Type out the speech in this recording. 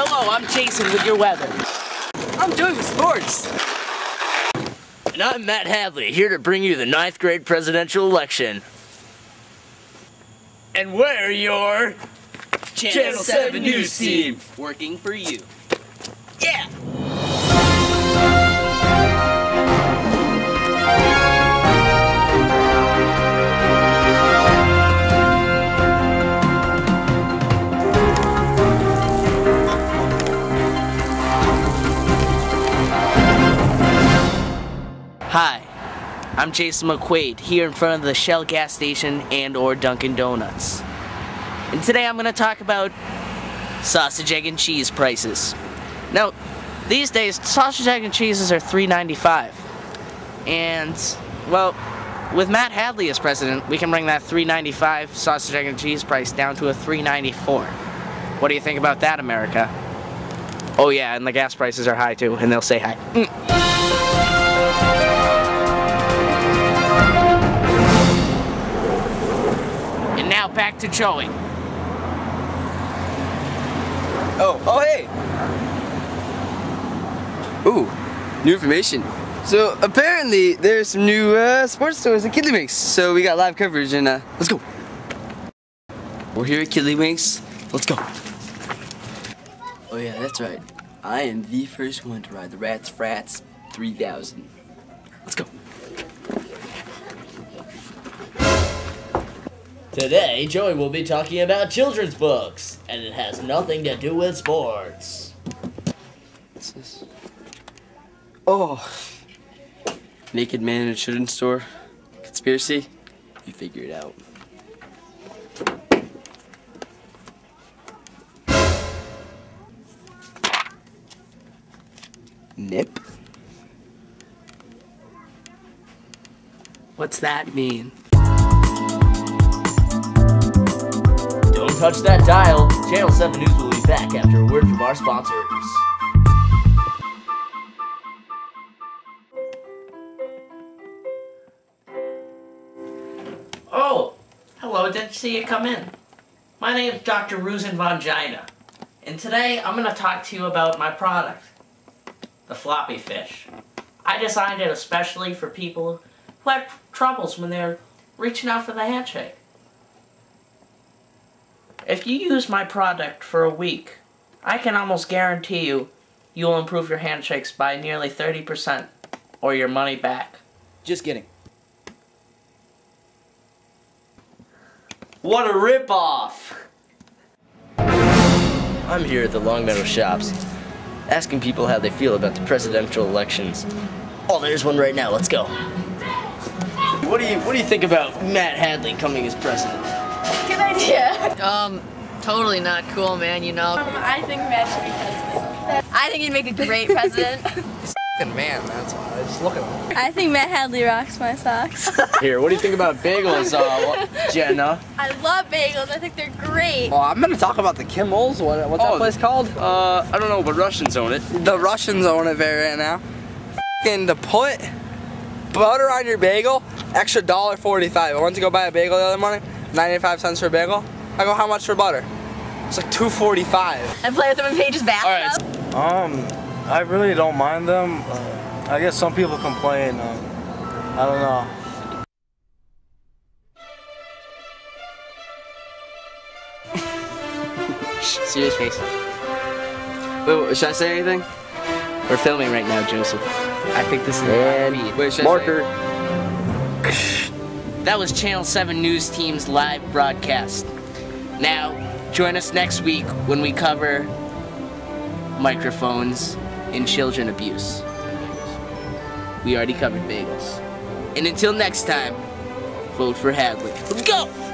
Hello, I'm Jason with your weather. I'm doing sports. And I'm Matt Hadley, here to bring you the ninth grade presidential election. And we're your Channel 7 News team. Working for you. Yeah! Hi, I'm Jason McQuade here in front of the Shell gas station and or Dunkin' Donuts. And today I'm going to talk about sausage, egg, and cheese prices. Now, these days, sausage, egg, and cheeses are $3.95. And, well, with Matt Hadley as president, we can bring that $3.95 sausage, egg, and cheese price down to a $3.94. What do you think about that, America? Oh yeah, and the gas prices are high too, and they'll say hi. Mm. To Joey. Oh, oh hey! Ooh, new information. So apparently there's some new uh, sports stores at Kidley Winks. So we got live coverage and uh, let's go. We're here at Kidley Winks. Let's go. Oh yeah, that's right. I am the first one to ride the Rats Frats 3000. Let's go. Today, Joey will be talking about children's books, and it has nothing to do with sports. What's this? Oh. Naked man in a children's store. Conspiracy? You figure it out. Nip? What's that mean? Don't touch that dial. Channel 7 News will be back after a word from our sponsors. Oh, hello, didn't see you come in. My name is Dr. Rusin Von Gina, and today I'm going to talk to you about my product, the floppy fish. I designed it especially for people who have troubles when they're reaching out for the handshake. If you use my product for a week, I can almost guarantee you you'll improve your handshakes by nearly 30% or your money back. Just kidding. What a ripoff! I'm here at the Longmeadow Shops, asking people how they feel about the presidential elections. Oh, there's one right now. Let's go. What do you What do you think about Matt Hadley coming as president? Good idea. Um, totally not cool, man, you know. Um, I think Matt should be president. I think he'd make a great president. man, that's why. Just look at him. I think Matt Hadley rocks my socks. Here, what do you think about bagels, uh, Jenna? I love bagels. I think they're great. Well, I'm gonna talk about the Kimmels. What, what's Oh. that place called? Uh, I don't know, but Russians own it. The Russians own it very right now. And to put butter on your bagel, extra dollar forty-five. I went to go buy a bagel the other morning, ninety-five cents for a bagel. I go, how much for butter? It's like two forty-five. And play with them in Paige's bathtub. right. Um, I really don't mind them. Uh, I guess some people complain. Um, I don't know. Serious face. Wait, wait, should I say anything? We're filming right now, Joseph. I think this is And live wait, should I say marker. That was Channel 7 News Team's live broadcast. Now, join us next week when we cover microphones and children abuse. We already covered bagels. And until next time, vote for Hadley. Let's go!